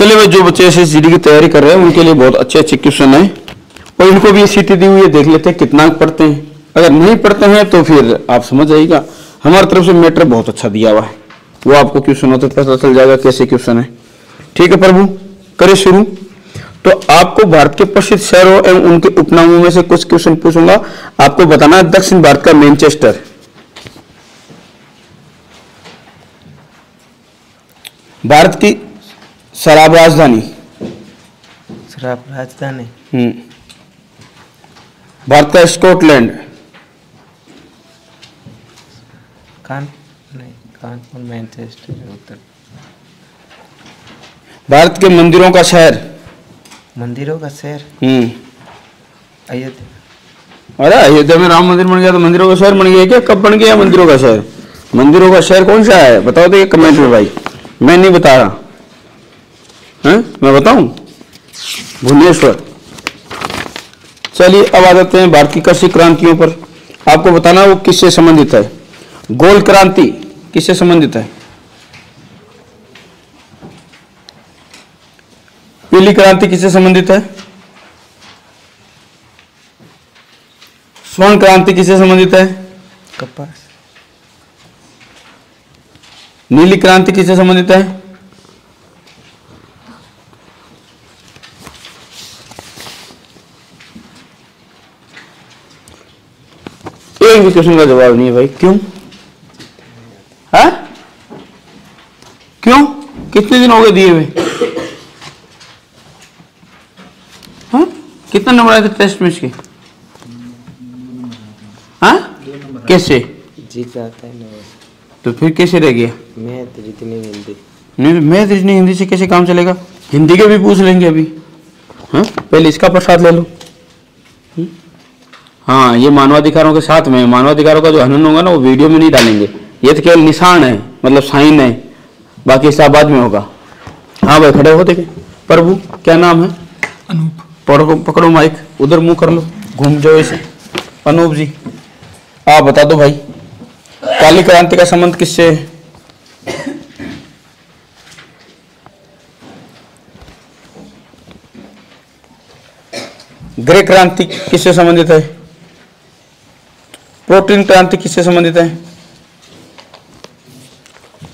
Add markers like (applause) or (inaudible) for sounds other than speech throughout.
चलिए भाई, जो बच्चे ऐसे सी की तैयारी कर रहे हैं, उनके लिए बहुत अच्छे अच्छे क्वेश्चन है। और इनको भी सीटी दी हुई है, देख लेते हैं कितना पढ़ते हैं। अगर नहीं पढ़ते हैं तो फिर आप समझ जाइएगा। हमारी तरफ़ से मैटर बहुत अच्छा दिया हुआ है। वो आपको क्वेश्चन होते पता चल जाएगा कैसे क्वेश्चन है। ठीक है, प्रभु, करे शुरू। तो आपको भारत के प्रसिद्ध शहरों एवं उनके उपनामों में से कुछ क्वेश्चन पूछूँगा। आपको बताना है दक्षिण भारत का मैनचेस्टर। भारत की शराब राजधानी। शराब राजधानी। हम्म। भारत का स्कॉटलैंड। कान नहीं कानपुर मैनचेस्टर उत्तर। भारत के मंदिरों का शहर। मंदिरों का शहर? हम्म। अयोध्या। अरे अयोध्या में राम मंदिर बन गया तो मंदिरों का शहर बन गया क्या? कब बन गया मंदिरों का शहर? मंदिरों का शहर कौन सा है? बताओ तो ये कमेंट में भाई। मैं नहीं बता रहा। हैं? मैं बताऊँ? भुवनेश्वर। चलिए अब आ जाते हैं भारत की कृषि क्रांतियों पर। आपको बताना वो किससे संबंधित है? गोल क्रांति किससे संबंधित है? पीली क्रांति किससे संबंधित है? स्वर्ण क्रांति किससे संबंधित है? कपास। नीली क्रांति किससे संबंधित है? एक भी क्वेश्चन का जवाब नहीं है भाई। क्यों? है? क्यों? कितने दिन हो गए दिए हुए? हाँ? कितने नंबर आए थे टेस्ट में इसके हाँ? कैसे? जीत जाता है ना तो फिर कैसे रह गया? मैं तो जितनी हिंदी नहीं मैं तो हिंदी से कैसे काम चलेगा? हिंदी के भी पूछ लेंगे अभी। हाँ? पहले इसका प्रसाद ले लो? हाँ ये मानवाधिकारों के साथ में मानवाधिकारों का जो हनन होगा ना वो वीडियो में नहीं डालेंगे। ये तो केवल निशान है मतलब साइन है बाकी हिसाब बाद में होगा। हाँ भाई खड़े हो देखे। प्रभु क्या नाम है? अनूप। पकड़ो पकड़ो माइक उधर मुँह कर लो घूम जाओ ऐसे अनूप जी आप बता दो भाई काली क्रांति का संबंध किससे है? ग्रे क्रांति किससे संबंधित है? प्रोटीन क्रांति किससे संबंधित है?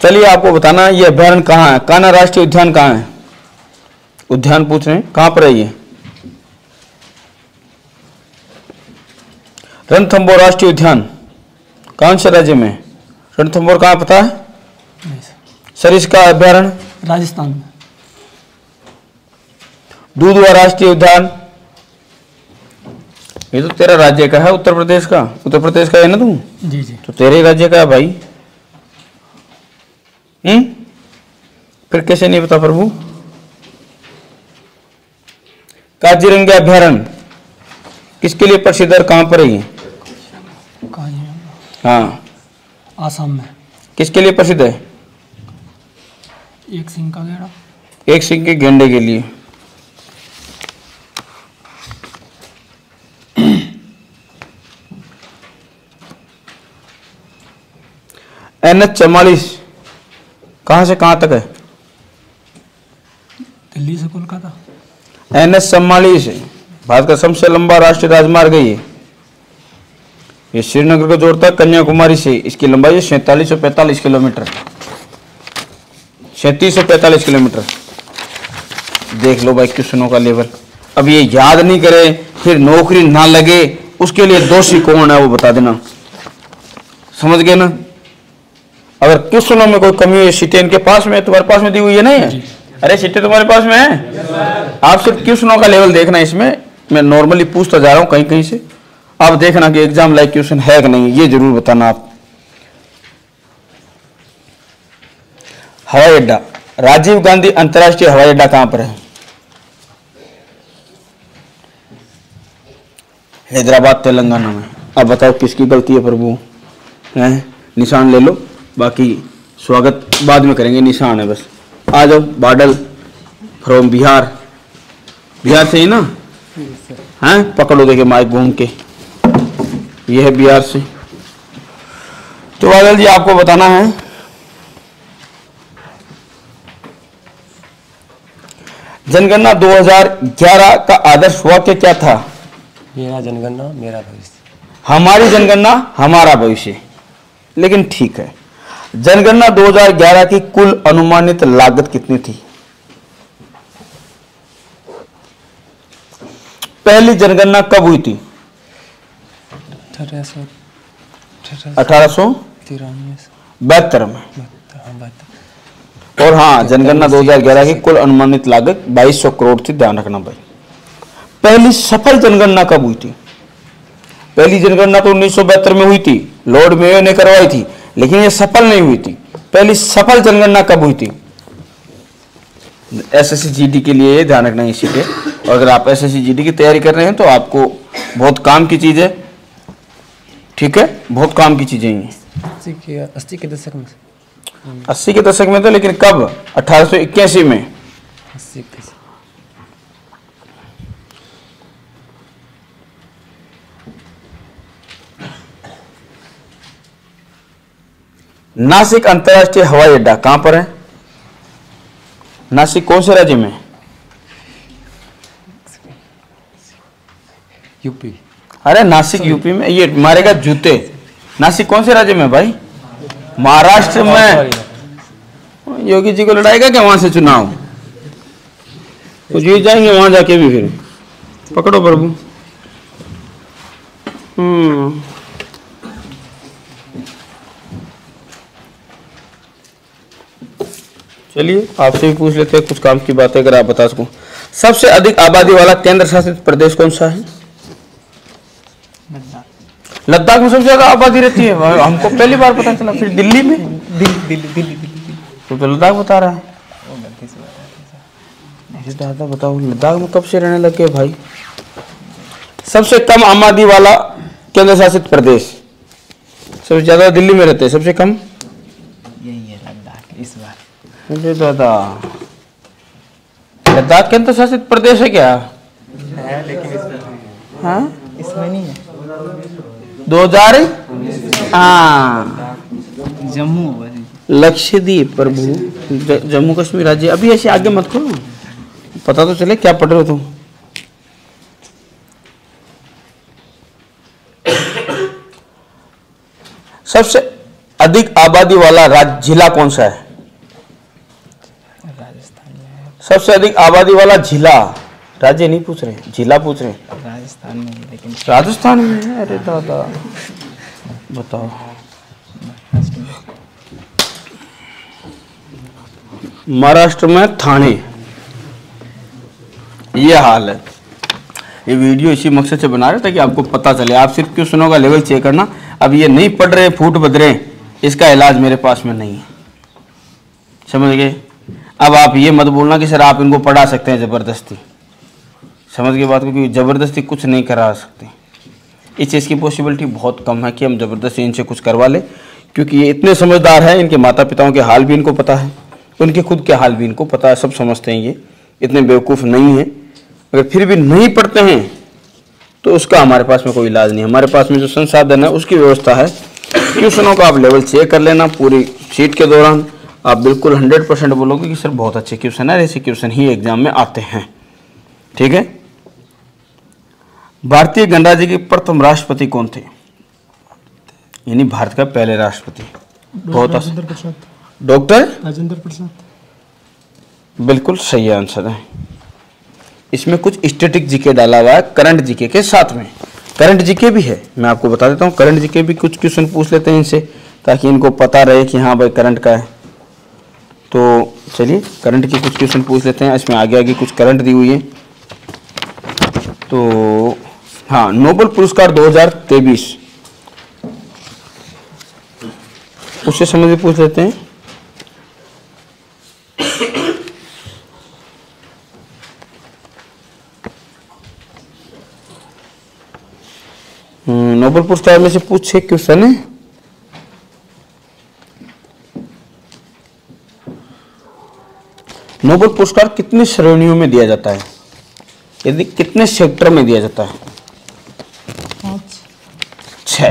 चलिए आपको बताना है ये अभ्यारण्य कहाँ है? कान्हा राष्ट्रीय उद्यान कहाँ है? उद्यान पूछ रहे हैं कहाँ पर है ये? रणथंबोर राष्ट्रीय उद्यान कौन से राज्य में? रणथंबोर कहाँ पता है? नहीं सर। सर इसका अभ्यारण्य राजस्थान में। दूधवा राष्ट्रीय उद्यान ये तो तेरा राज्य का है उत्तर प्रदेश का। उत्तर प्रदेश का है ना तू? जी जी। तो तेरे राज्य का है भाई। हम्म? फिर कैसे नहीं पता प्रभु? काजीरंगा अभ्यारण्य। किसके लिए प्रसिद्ध और कहाँ पर है ये? है? हाँ। आसाम में। किसके लिए प्रसिद्ध है? एक सिंह का गेड़ा एक सिंह के गेंडे के लिए। एन एच चौवालीस। कहाँ से कहाँ तक है? दिल्ली से कोलकाता। एन एच चौवालीस। भारत का सबसे लंबा राष्ट्रीय राजमार्ग है ये। ये श्रीनगर को जोड़ता है कन्याकुमारी से। इसकी लंबाई सैंतालीस सौ पैंतालीस किलोमीटर। सैंतीस सौ पैंतालीस किलोमीटर। देख लो भाई क्वेश्चनों का लेवल। अब ये याद नहीं करे फिर नौकरी ना लगे उसके लिए दोषी कौन है वो बता देना। समझ गए ना? अगर क्वेश्चनों में कोई कमी है सीटें इनके पास में तुम्हारे पास में दी हुई है नहीं है? अरे सीटें तुम्हारे पास में है? आप सिर्फ़ क्वेश्चनों का लेवल देखना इसमें? मैं नॉर्मली पूछता जा रहा हूँ कहीं कहीं से। आप देखना कि एग्ज़ाम लाइक क्वेश्चन है कि नहीं ये ज़रूर बताना आप। हवाई अड्डा। राजीव गांधी अंतर्राष्ट्रीय हवाई अड्डा कहाँ पर है? हैदराबाद तेलंगाना में। अब बताओ किसकी गलती है प्रभु? हैं? निशान ले लो। बाकी स्वागत बाद में करेंगे निशान है बस। आ जाओ बादल फ्रॉम बिहार। बिहार से ही ना? हैं? पकड़ो देखे माइक घूम के। ये है बिहार से। तो बादल जी आपको बताना है। जनगणना 2011 का आदर्श वाक्य क्या था? मेरा जनगणना मेरा भविष्य। हमारी जनगणना हमारा भविष्य। लेकिन ठीक है। जनगणना 2011 की कुल अनुमानित लागत कितनी थी? पहली जनगणना कब हुई थी? अठारह सौ बहत्तर में। और हाँ जनगणना 2011 की कुल अनुमानित लागत 2200 करोड़ थी, ध्यान रखना भाई। पहली सफल जनगणना कब हुई थी? पहली जनगणना तो उन्नीस सौ बहत्तर में हुई थी, लॉर्ड मेयो ने करवाई थी। लेकिन ये सफल नहीं हुई थी। पहली सफल जनगणना कब हुई थी? एस एस के लिए ध्यान रखना इसी पे। और अगर आप एस एस की तैयारी कर रहे हैं तो आपको बहुत काम की चीज़ है। ठीक है? बहुत काम की चीज़ें हैं अस्सी के दशक में। अस्सी के दशक में तो लेकिन कब? अठारह सौ इक्यासी में अस्सी के दशक नासिक अंतर्राष्ट्रीय हवाई अड्डा कहाँ पर है? नासिक कौन से राज्य में? यूपी। अरे नासिक यूपी में? ये मारेगा जूते। नासिक कौन से राज्य में भाई? महाराष्ट्र में। योगी जी को लड़ाएगा क्या वहाँ से चुनाव? तो जीत जाएँगे वहाँ जाके भी फिर। पकड़ो प्रभु। हम्म। चलिए आपसे भी पूछ लेते हैं कुछ काम की बातें अगर आप बता सको। सबसे अधिक आबादी वाला केंद्र शासित प्रदेश कौन सा है? लद्दाख। में सबसे ज़्यादा आबादी रहती है। हमको पहली बार पता चला फिर दिल्ली में। दिल्ली दिल्ली दिल्ली दिल्ली तो, तो लद्दाख बता रहा है। दादा बताओ लद्दाख में कब से रहने लगे भाई? सबसे कम आबादी वाला केंद्र शासित प्रदेश। सबसे ज़्यादा दिल्ली में रहते हैं सबसे कम यही है लद्दाख इस बार अरे दादा। लद्दाख केंद्र शासित प्रदेश है क्या? है लेकिन इसमें हाँ। इसमें नहीं है। दो हज़ार हाँ? जम्मू लक्षद्वीप प्रभु। जम्मू कश्मीर राज्य। अभी ऐसे आगे मत करो पता तो चले क्या पढ़ रहे हो तुम। सबसे अधिक आबादी वाला राज्य जिला कौन सा है राजस्थान में है सबसे अधिक आबादी वाला जिला राज्य नहीं पूछ रहे जिला पूछ रहे। राजस्थान में लेकिन राजस्थान में है? अरे दादा। बताओ। महाराष्ट्र में थाने। ये हाल है। ये वीडियो इसी मकसद से बना रहे ताकि आपको पता चले। आप सिर्फ़ क्यों सुनोगा? लेवल चेक करना। अब ये नहीं पढ़ रहे फूट बद रहे इसका इलाज मेरे पास में नहीं है। समझ गए? अब आप ये मत बोलना कि सर आप इनको पढ़ा सकते हैं ज़बरदस्ती। समझ गए बात को? क्योंकि ज़बरदस्ती कुछ नहीं करा सकते। इस चीज़ की पॉसिबिलिटी बहुत कम है कि हम ज़बरदस्ती इनसे कुछ करवा लें। क्योंकि ये इतने समझदार हैं, इनके माता पिताओं के हाल भी इनको पता है। उनके खुद के हाल भी इनको पता है, सब समझते हैं ये। इतने बेवकूफ़ नहीं हैं। अगर फिर भी नहीं पढ़ते हैं तो उसका हमारे पास में कोई इलाज नहीं। हमारे पास में जो संसाधन है, उसकी व्यवस्था है। ट्यूशनों का आप लेवल चेक कर लेना, पूरी सीट के दौरान। आप बिल्कुल हंड्रेड परसेंट बोलोगे कि सर बहुत अच्छे क्वेश्चन है ऐसे क्वेश्चन ही एग्ज़ाम में आते हैं। ठीक है? भारतीय गणराज्य के प्रथम राष्ट्रपति कौन थे? यानी भारत का पहले राष्ट्रपति। बहुत आसान डॉक्टर? राजेंद्र प्रसाद। बिल्कुल सही आंसर है। इसमें कुछ स्टेटिक जीके डाला हुआ है करंट जीके के साथ में। करंट जीके भी है। मैं आपको बता देता हूँ करंट जीके भी कुछ क्वेश्चन पूछ लेते हैं इनसे ताकि इनको पता रहे कि हाँ भाई करंट का है। तो चलिए करंट के कुछ क्वेश्चन पूछ लेते हैं। इसमें आगे आगे कुछ करंट दी हुई है। तो हाँ नोबल पुरस्कार 2023 उससे संबंधित पूछ लेते हैं। हम्म, नोबल पुरस्कार में से पूछे क्वेश्चन है। नोबल पुरस्कार कितनी श्रेणियों में दिया जाता है? यदि कितने सेक्टर में दिया जाता है? पाँच। छह।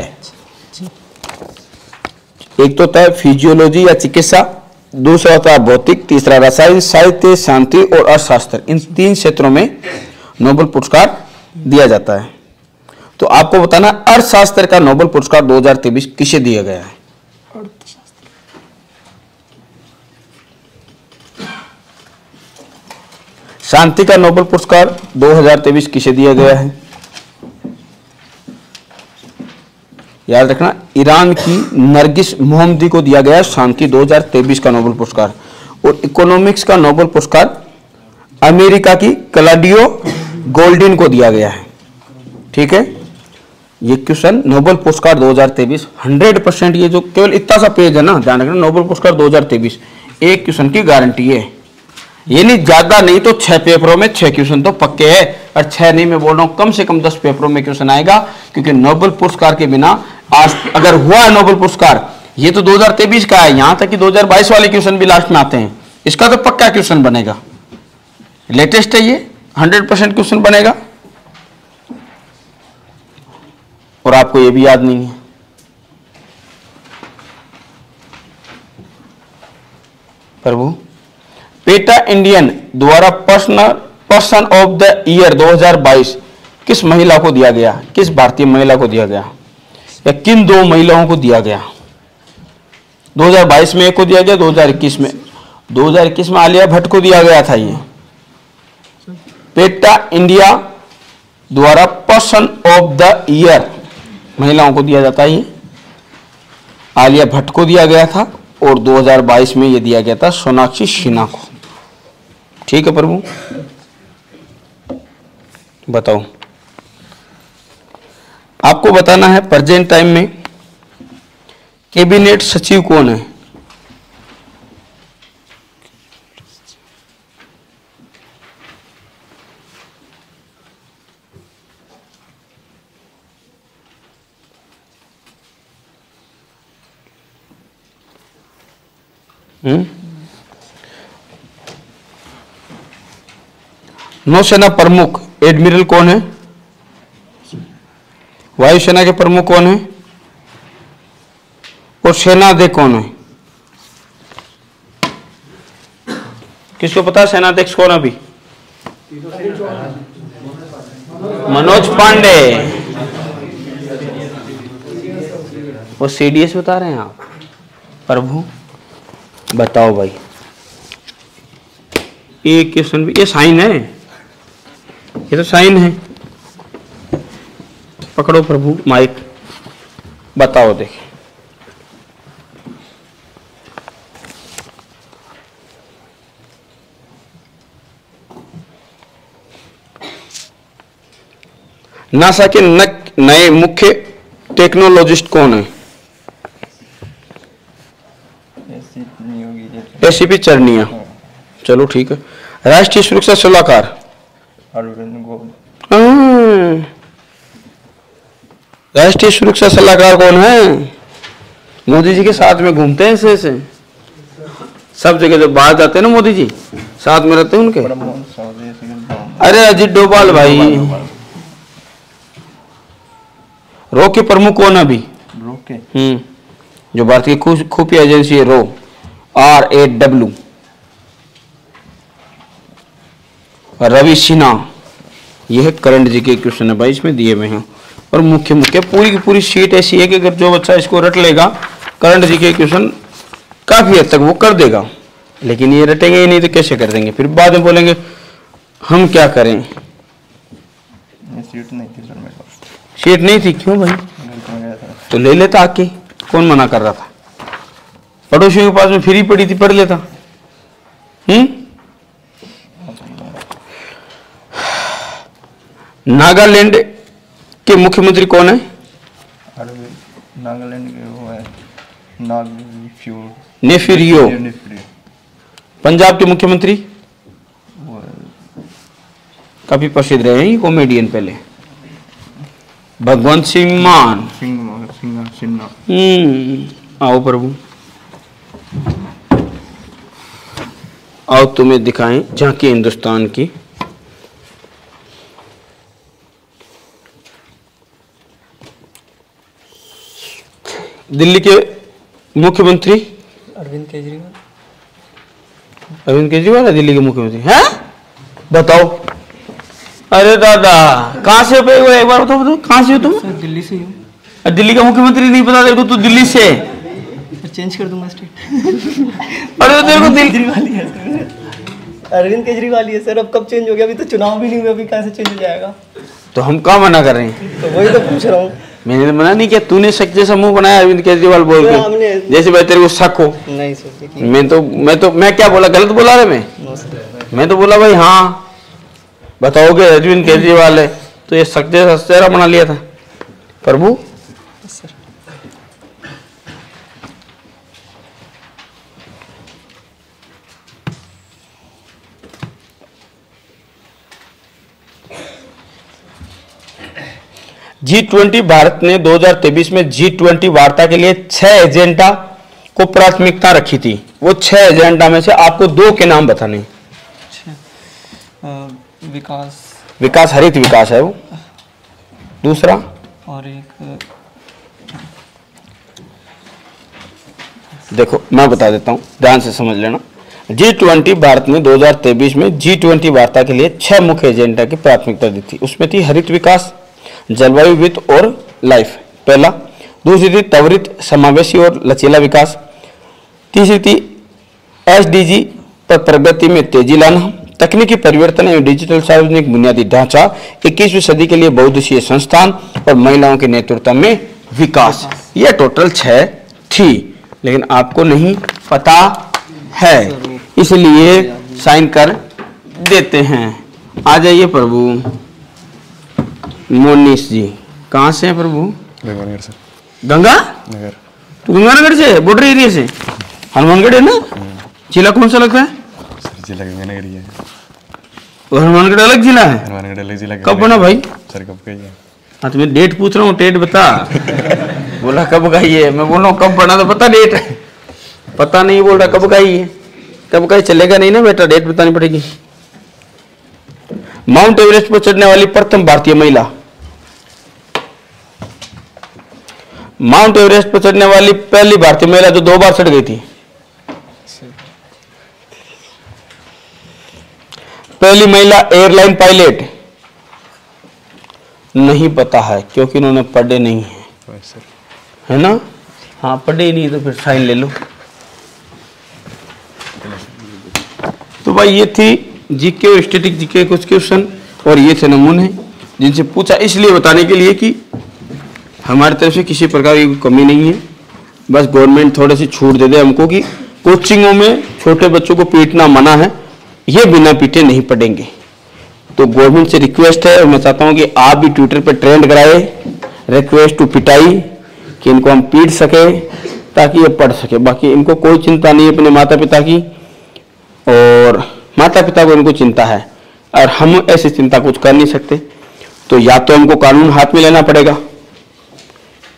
एक तो होता है फिजियोलॉजी या चिकित्सा दूसरा होता है भौतिक तीसरा रसायन साहित्य शांति और अर्थशास्त्र। इन तीन क्षेत्रों में नोबल पुरस्कार दिया जाता है। तो आपको बताना अर्थशास्त्र का नोबल पुरस्कार 2023 किसे दिया गया है? शांति का नोबेल पुरस्कार 2023 किसे दिया गया है? याद रखना, ईरान की नरगिस मोहम्मदी को दिया गया शांति 2023 का नोबेल पुरस्कार। और इकोनॉमिक्स का नोबेल पुरस्कार अमेरिका की क्लाडियो गोल्डिन को दिया गया है। ठीक है? ये क्वेश्चन, नोबेल पुरस्कार 2023 100 परसेंट ये जो केवल इतना सा पेज है ना, ध्यान रखना, नोबेल पुरस्कार 2023 एक क्वेश्चन की गारंटी है। ये नहीं, ज़्यादा नहीं तो छह पेपरों में छह क्वेश्चन तो पक्के है। और छह नहीं, मैं बोल रहा हूँ, कम से कम दस पेपरों में क्वेश्चन आएगा, क्योंकि नोबल पुरस्कार के बिना आज अगर हुआ है नोबेल पुरस्कार, ये तो 2023 का है, यहाँ तक कि 2022 वाले क्वेश्चन भी लास्ट में आते हैं। इसका तो पक्का क्वेश्चन बनेगा। लेटेस्ट है ये, हंड्रेड परसेंट क्वेश्चन बनेगा। और आपको ये भी याद नहीं है। प्रभु पेटा इंडियन द्वारा personal person of the year 2022 किस महिला को दिया गया? किस भारतीय महिला को दिया गया? या किन दो महिलाओं को दिया गया? 2022 में एक को दिया गया 2021 में। 2021 में आलिया भट्ट को दिया गया था ये। पेटा इंडिया द्वारा पर्सन ऑफ़ द ईयर महिलाओं को दिया जाता है। ये आलिया भट्ट को दिया गया था और 2022 में ये दिया गया था सोनाक्षी सिन्हा को। ठीक है प्रभु। बताओ। आपको बताना है प्रेजेंट टाइम में कैबिनेट सचिव कौन है? हम्म? नौसेना प्रमुख एडमिरल कौन है? वायुसेना के प्रमुख कौन है? और सेनाध्यक्ष कौन है? किसको पता है सेनाध्यक्ष कौन अभी? मनोज पांडे। वो सीडीएस बता रहे हैं आप। प्रभु, बताओ भाई। ये क्वेश्चन भी, ये साइन है। ये तो साइन है। पकड़ो प्रभु माइक। बताओ देख नासा के नए मुख्य टेक्नोलॉजिस्ट कौन है? एसीपी चरनिया। चलो ठीक है। राष्ट्रीय सुरक्षा सलाहकार। अरविंद गोल हाँ। राष्ट्रीय सुरक्षा सलाहकार कौन है? मोदी जी के साथ में घूमते हैं ऐसे ऐसे। सब जगह जब बाहर जाते हैं ना मोदी जी साथ में रहते हैं उनके? के अरे अजीत डोभाल भाई। रो के प्रमुख कौन है अभी? रोके हम्म। जो भारतीय खुफिया एजेंसी है रो। R A W Ravi Sinha यह करंट जी के क्वेश्चन है भाई इसमें दिए हुए हैं। और मुख्य मुख्य पूरी की पूरी सीट ऐसी है कि अगर जो बच्चा इसको रट लेगा करंट जी के क्वेश्चन काफ़ी हद तक वो कर देगा। लेकिन ये रटेंगे ही नहीं तो कैसे कर देंगे? फिर बाद में बोलेंगे हम क्या करें? सीट नहीं थी सीट नहीं थी? क्यों भाई? तो ले लेता आके। कौन मना कर रहा था? पड़ोसियों के पास में फ्री पड़ी थी पढ़ लेता। हम्म? नागालैंड के मुख्यमंत्री कौन है? नागालैंड के वो है नेफिरियो पंजाब के मुख्यमंत्री? काफ़ी प्रसिद्ध रहे हैं ये कॉमेडियन पहले। भगवंत सिंह मान सिंह सिन्हा। हम्म आओ प्रभु। आओ तुम्हें दिखाएँ झांकी हिंदुस्तान की। दिल्ली के मुख्यमंत्री? अरविंद केजरीवाल। अरविंद केजरीवाल है दिल्ली के मुख्यमंत्री? हैं? बताओ। अरे दादा कहाँ से हो बे? एक बार बताओ बताओ कहाँ से हो तुम? दिल्ली से हूँ दिल्ली का मुख्यमंत्री नहीं पता तेरे को तू दिल्ली से। चेंज कर दूँगा स्टेट अरे तो तेरे को दिल्ली केजरीवाल है अरविंद केजरीवाल ही है सर। अब कब चेंज हो गया अभी तो चुनाव भी नहीं हुए अभी कैसे चेंज हो जाएगा? तो हम कहाँ मना कर रहे हैं? तो वही तो पूछ रहा हूँ। मैंने तो मना नहीं किया तूने शक जैसा मुँह बनाया अरविंद केजरीवाल बोल के। जैसे भाई तेरे को शक हो। नहीं मैं तो मैं तो मैं क्या बोला? गलत बोला रहे मैं? मैं तो बोला भाई हाँ। बताओगे अरविंद केजरीवाल है। तो ये शक जैसा चेहरा बना लिया था। प्रभु? जी ट्वेंटी भारत ने 2023 में जी ट्वेंटी वार्ता के लिए छह एजेंडा को प्राथमिकता रखी थी। वो छह एजेंडा में से आपको दो के नाम बताने। अच्छा। विकास। विकास हरित विकास है वो। दूसरा? और एक देखो मैं बता देता हूँ ध्यान से समझ लेना। जी ट्वेंटी भारत ने 2023 में जी ट्वेंटी वार्ता के लिए छह मुख्य एजेंडा की प्राथमिकता दी थी। उसमें थी हरित विकास जलवायु वित्त और लाइफ। पहला, दूसरी थी त्वरित समावेशी और लचीला विकास। तीसरी थी एसडीजी पर प्रगति में तेज़ी लाना। तकनीकी परिवर्तन एवं डिजिटल सार्वजनिक बुनियादी ढांचा 21वीं सदी के लिए बहुद्देशीय संस्थान और महिलाओं के नेतृत्व में विकास। यह टोटल छह थी, लेकिन आपको नहीं पता है, इसलिए साइन कर देते हैं। आ जाइए प्रभु। मोनीश जी। कहाँ से हैं प्रभु? गंगानगर सर गंगा? नगर। तो गंगानगर से? बॉर्डर एरिया से? हनुमानगढ़ है ना? जिला कौन सा लगता है? सर जिला गंगानगर ही है। और हनुमानगढ़ अलग जिला है? हनुमानगढ़ अलग जिला कब बना भाई? सर कब का ही है? हाँ तो मैं डेट पूछ रहा हूँ डेट बता। (laughs) बोला कब का ही है? मैं बोल रहा हूँ कब बना तो पता डेट? पता नहीं बोल रहा कब का ही है? कब का ही चलेगा नहीं ना बेटा डेट बतानी पड़ेगी। माउंट एवरेस्ट पर चढ़ने वाली प्रथम भारतीय महिला। माउंट एवरेस्ट पर चढ़ने वाली पहली भारतीय महिला जो दो बार चढ़ गई थी। पहली महिला एयरलाइन पायलट नहीं पता है, क्योंकि उन्होंने पढ़े नहीं है। है ना? हाँ पढ़े ही नहीं तो फिर साइन ले लो। तो भाई, ये थी जीके और स्टेटिक जीके कुछ क्वेश्चन और ये थे नमूने जिनसे पूछा इसलिए बताने के लिए कि हमारी तरफ़ से किसी प्रकार की कमी नहीं है। बस गवर्नमेंट थोड़ी सी छूट दे दे हमको कि कोचिंगों में छोटे बच्चों को पीटना मना है, ये बिना पीटे नहीं पढ़ेंगे। तो गवर्नमेंट से रिक्वेस्ट है और मैं चाहता हूँ कि आप भी ट्विटर पर ट्रेंड कराए रिक्वेस्ट टू पिटाई, कि इनको हम पीट सके, ताकि ये पढ़ सके। बाकी इनको कोई चिंता नहीं है अपने माता पिता की। और माता पिता को इनको चिंता है और हम ऐसी चिंता कुछ कर नहीं सकते। तो या तो हमको कानून हाथ में लेना पड़ेगा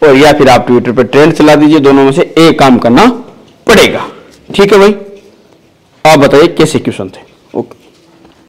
और या फिर आप ट्विटर पर ट्रेंड चला दीजिए, दोनों में से एक काम करना पड़ेगा। ठीक है भाई? आप बताइए, कैसे क्वेश्चन थे?